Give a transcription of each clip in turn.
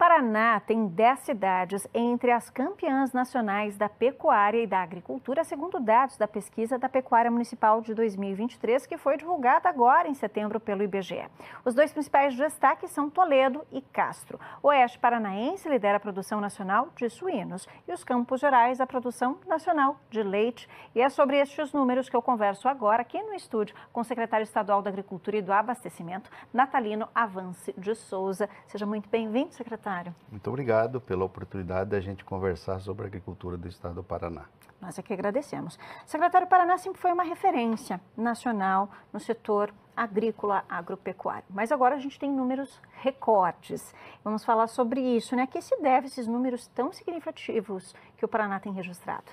Paraná tem 10 cidades entre as campeãs nacionais da pecuária e da agricultura, segundo dados da pesquisa da Pecuária Municipal de 2023, que foi divulgada agora em setembro pelo IBGE. Os dois principais destaques são Toledo e Castro. O Oeste Paranaense lidera a produção nacional de suínos e os Campos Gerais a produção nacional de leite. E é sobre estes números que eu converso agora aqui no estúdio com o secretário estadual da Agricultura e do Abastecimento, Natalino Avance de Souza. Seja muito bem-vindo, secretário secretário. Muito obrigado pela oportunidade da gente conversar sobre a agricultura do estado do Paraná. Nós é que agradecemos. Secretário, Paraná sempre foi uma referência nacional no setor agrícola agropecuário. Mas agora a gente tem números recortes. Vamos falar sobre isso, né? A que se deve esses números tão significativos que o Paraná tem registrado?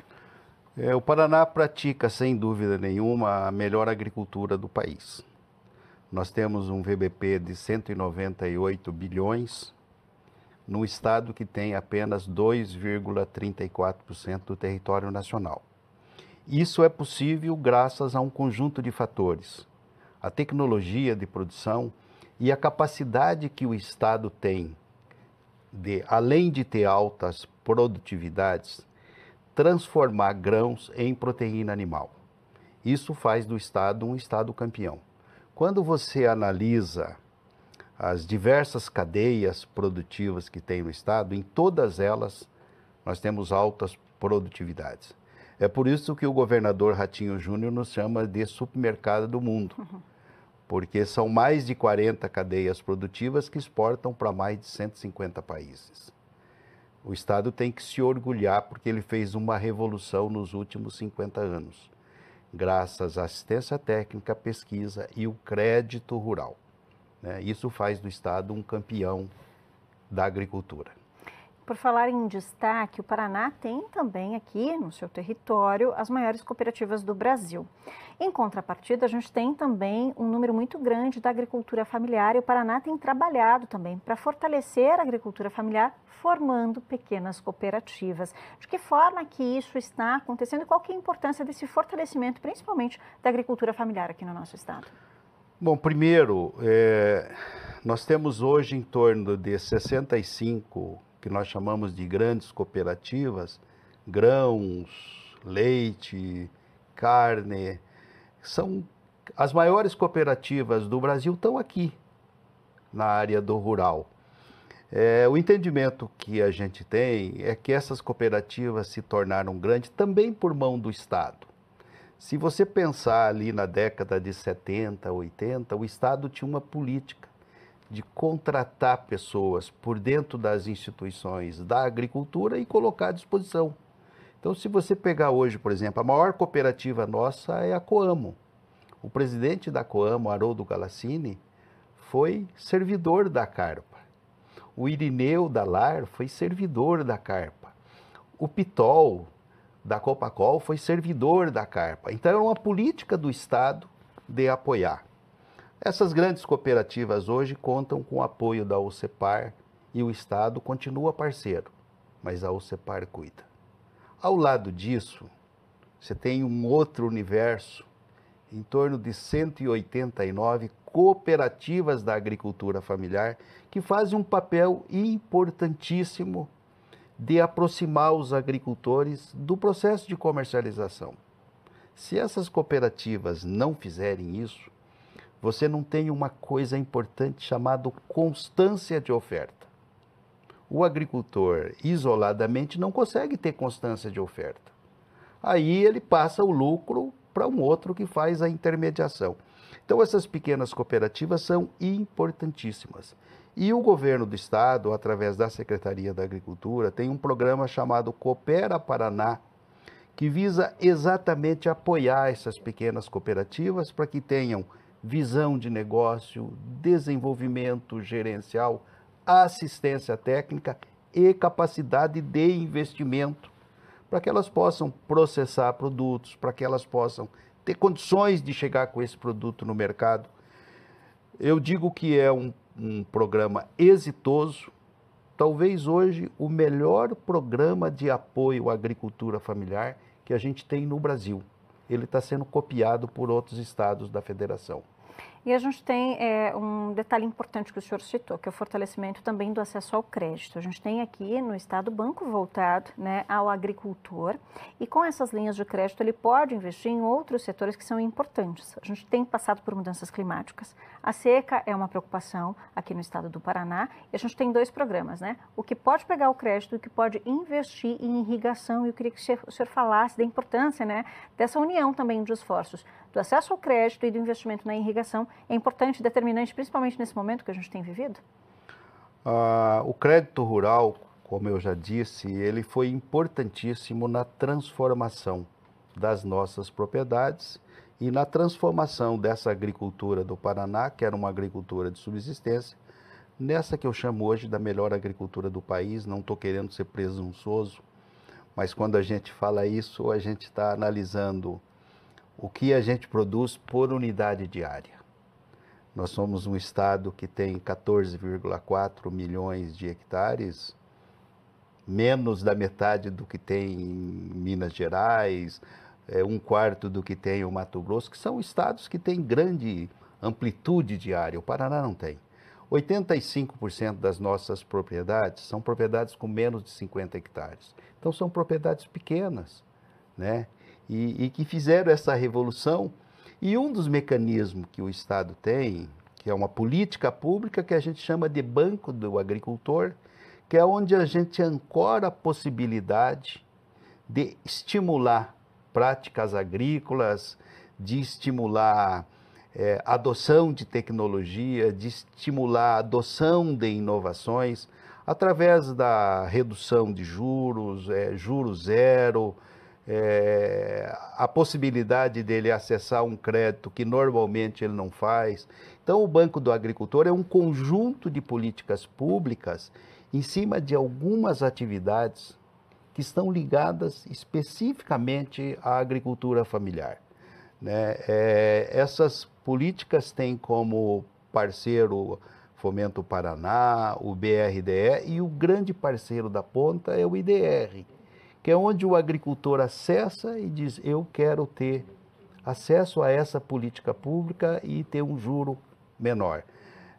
É, o Paraná pratica, sem dúvida nenhuma, a melhor agricultura do país. Nós temos um VBP de 198 bilhões, num estado que tem apenas 2,34% do território nacional. Isso é possível graças a um conjunto de fatores: a tecnologia de produção e a capacidade que o estado tem de, além de ter altas produtividades, transformar grãos em proteína animal. Isso faz do estado um estado campeão. Quando você analisa as diversas cadeias produtivas que tem no Estado, em todas elas nós temos altas produtividades. É por isso que o governador Ratinho Júnior nos chama de supermercado do mundo, uhum. porque são mais de 40 cadeias produtivas que exportam para mais de 150 países. O Estado tem que se orgulhar porque ele fez uma revolução nos últimos 50 anos, graças à assistência técnica, pesquisa e o crédito rural. Né? Isso faz do Estado um campeão da agricultura. Por falar em destaque, o Paraná tem também aqui no seu território as maiores cooperativas do Brasil. Em contrapartida, a gente tem também um número muito grande da agricultura familiar e o Paraná tem trabalhado também para fortalecer a agricultura familiar, formando pequenas cooperativas. De que forma que isso está acontecendo e qual é a importância desse fortalecimento, principalmente da agricultura familiar aqui no nosso estado? Bom, primeiro, é, nós temos hoje em torno de 65 que nós chamamos de grandes cooperativas, grãos, leite, carne, são as maiores cooperativas do Brasil estão aqui na área do rural. É, o entendimento que a gente tem é que essas cooperativas se tornaram grandes também por mão do Estado. Se você pensar ali na década de 70, 80, o Estado tinha uma política de contratar pessoas por dentro das instituições da agricultura e colocar à disposição. Então, se você pegar hoje, por exemplo, a maior cooperativa nossa é a Coamo. O presidente da Coamo, Haroldo Galassini, foi servidor da Carpa. O Irineu da Lar foi servidor da Carpa. O Pitol, da Copacol foi servidor da Carpa. Então era uma política do Estado de apoiar. Essas grandes cooperativas hoje contam com o apoio da OCEPAR e o Estado continua parceiro, mas a OCEPAR cuida. Ao lado disso, você tem um outro universo, em torno de 189 cooperativas da agricultura familiar, que fazem um papel importantíssimo de aproximar os agricultores do processo de comercialização. Se essas cooperativas não fizerem isso, você não tem uma coisa importante chamada constância de oferta. O agricultor isoladamente não consegue ter constância de oferta. Aí ele passa o lucro para um outro que faz a intermediação. Então, essas pequenas cooperativas são importantíssimas. E o governo do estado, através da Secretaria da Agricultura, tem um programa chamado Coopera Paraná, que visa exatamente apoiar essas pequenas cooperativas para que tenham visão de negócio, desenvolvimento gerencial, assistência técnica e capacidade de investimento, para que elas possam processar produtos, para que elas possam ter condições de chegar com esse produto no mercado. Eu digo que é um um programa exitoso, talvez hoje o melhor programa de apoio à agricultura familiar que a gente tem no Brasil. Ele está sendo copiado por outros estados da federação. E a gente tem é, um detalhe importante que o senhor citou, que é o fortalecimento também do acesso ao crédito. A gente tem aqui no Estado banco voltado né, ao agricultor e com essas linhas de crédito ele pode investir em outros setores que são importantes. A gente tem passado por mudanças climáticas. A seca é uma preocupação aqui no estado do Paraná e a gente tem dois programas, né? O que pode pegar o crédito e o que pode investir em irrigação. E eu queria que o senhor falasse da importância né, dessa união também de esforços do acesso ao crédito e do investimento na irrigação é importante, determinante, principalmente nesse momento que a gente tem vivido? Ah, o crédito rural, como eu já disse, ele foi importantíssimo na transformação das nossas propriedades e na transformação dessa agricultura do Paraná, que era uma agricultura de subsistência, nessa que eu chamo hoje da melhor agricultura do país. Não estou querendo ser presunçoso, mas quando a gente fala isso, a gente está analisando o que a gente produz por unidade diária. Nós somos um estado que tem 14,4 milhões de hectares, menos da metade do que tem em Minas Gerais, é, um quarto do que tem o Mato Grosso, que são estados que têm grande amplitude diária. O Paraná não tem. 85% das nossas propriedades são propriedades com menos de 50 hectares. Então são propriedades pequenas, né? E, e que fizeram essa revolução e um dos mecanismos que o Estado tem, que é uma política pública que a gente chama de Banco do Agricultor, que é onde a gente ancora a possibilidade de estimular práticas agrícolas, de estimular é, adoção de tecnologia, de estimular adoção de inovações através da redução de juros, é, juros zero, é, a possibilidade dele acessar um crédito que normalmente ele não faz. Então, o Banco do Agricultor é um conjunto de políticas públicas em cima de algumas atividades que estão ligadas especificamente à agricultura familiar. Né? É, essas políticas têm como parceiro Fomento Paraná, o BRDE e o grande parceiro da ponta é o IDR que é onde o agricultor acessa e diz: Eu quero ter acesso a essa política pública e ter um juro menor.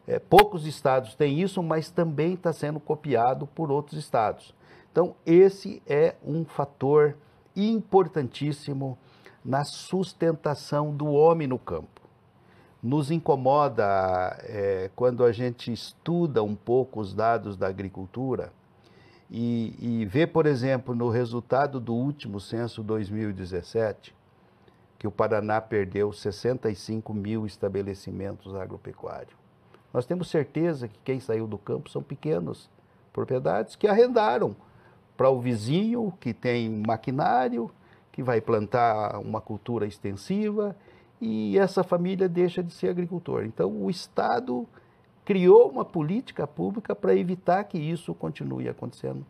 É, poucos estados têm isso, mas também está sendo copiado por outros estados. Então, esse é um fator importantíssimo na sustentação do homem no campo. Nos incomoda é, quando a gente estuda um pouco os dados da agricultura e, e ver, por exemplo, no resultado do último censo 2017, que o Paraná perdeu 65 mil estabelecimentos agropecuários. Nós temos certeza que quem saiu do campo são pequenas propriedades que arrendaram para o vizinho que tem maquinário, que vai plantar uma cultura extensiva e essa família deixa de ser agricultor. Então, o Estado criou uma política pública para evitar que isso continue acontecendo,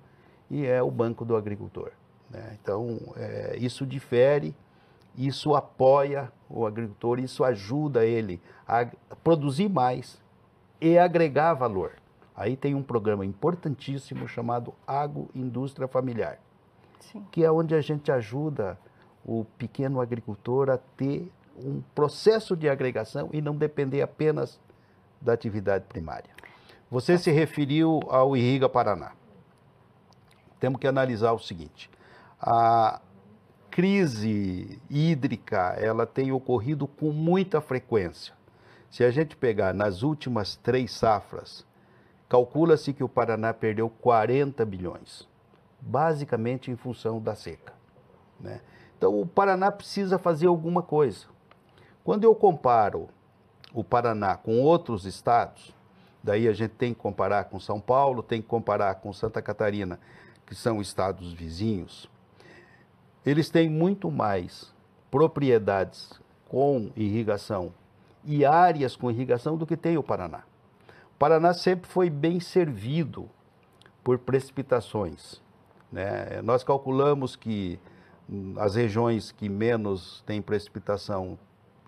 e é o Banco do Agricultor. Né? Então, é, isso difere, isso apoia o agricultor, isso ajuda ele a produzir mais e agregar valor. Aí tem um programa importantíssimo chamado Agroindústria Familiar, Sim. que é onde a gente ajuda o pequeno agricultor a ter um processo de agregação e não depender apenas da atividade primária. Você se referiu ao Irriga Paraná. Temos que analisar o seguinte: a crise hídrica ela tem ocorrido com muita frequência. Se a gente pegar nas últimas três safras, calcula-se que o Paraná perdeu 40 bilhões, basicamente em função da seca. Né? Então o Paraná precisa fazer alguma coisa. Quando eu comparo o Paraná com outros estados, daí a gente tem que comparar com São Paulo, tem que comparar com Santa Catarina, que são estados vizinhos, eles têm muito mais propriedades com irrigação e áreas com irrigação do que tem o Paraná. O Paraná sempre foi bem servido por precipitações. Né? Nós calculamos que as regiões que menos têm precipitação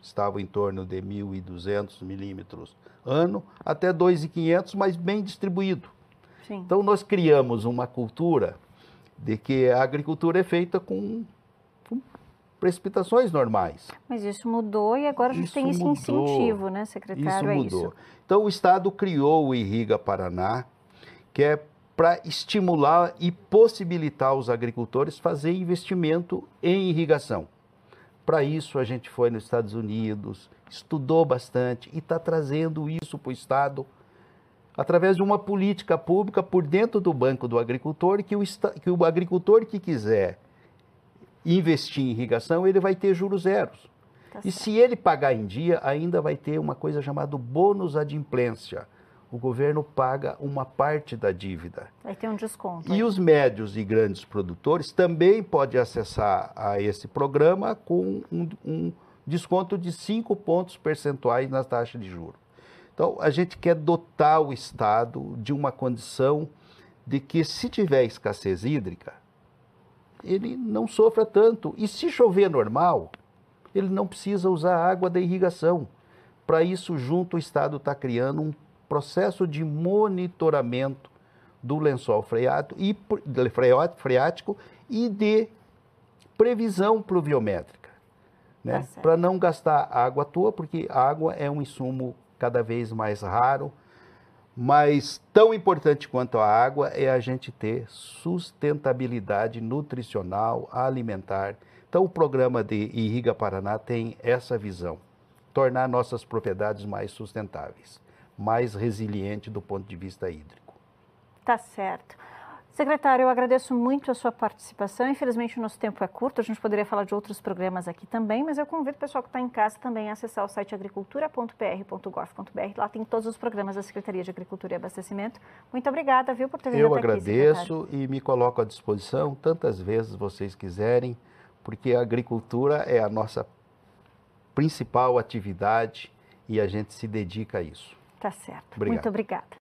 estava em torno de 1.200 milímetros ano, até 2.500, mas bem distribuído. Sim. Então, nós criamos uma cultura de que a agricultura é feita com, com precipitações normais. Mas isso mudou e agora a gente isso tem esse mudou. incentivo, né, secretário? Isso mudou. É isso. Então o Estado criou o Irriga Paraná, que é para estimular e possibilitar os agricultores fazer investimento em irrigação. Para isso a gente foi nos Estados Unidos, estudou bastante e está trazendo isso para o Estado através de uma política pública por dentro do Banco do Agricultor, que o, que o agricultor que quiser investir em irrigação, ele vai ter juros zeros. Tá e se ele pagar em dia, ainda vai ter uma coisa chamada bônus adimplência. O governo paga uma parte da dívida. Vai ter um desconto. E aí. os médios e grandes produtores também podem acessar a esse programa com um, um desconto de 5 pontos percentuais na taxa de juros. Então, a gente quer dotar o Estado de uma condição de que, se tiver escassez hídrica, ele não sofra tanto. E se chover normal, ele não precisa usar água da irrigação. Para isso, junto, o Estado está criando um processo de monitoramento do lençol freático e, freático e de previsão pluviométrica. Né? Tá Para não gastar água à toa, porque a água é um insumo cada vez mais raro, mas tão importante quanto a água é a gente ter sustentabilidade nutricional, alimentar. Então, o programa de Irriga Paraná tem essa visão: tornar nossas propriedades mais sustentáveis, mais resilientes do ponto de vista hídrico. Tá certo. Secretário, eu agradeço muito a sua participação. Infelizmente, o nosso tempo é curto, a gente poderia falar de outros programas aqui também, mas eu convido o pessoal que está em casa também a acessar o site agricultura.pr.gov.br. Lá tem todos os programas da Secretaria de Agricultura e Abastecimento. Muito obrigada, viu, por ter vindo eu aqui, Eu agradeço e me coloco à disposição tantas vezes vocês quiserem, porque a agricultura é a nossa principal atividade e a gente se dedica a isso. Tá certo. Obrigado. Muito obrigada.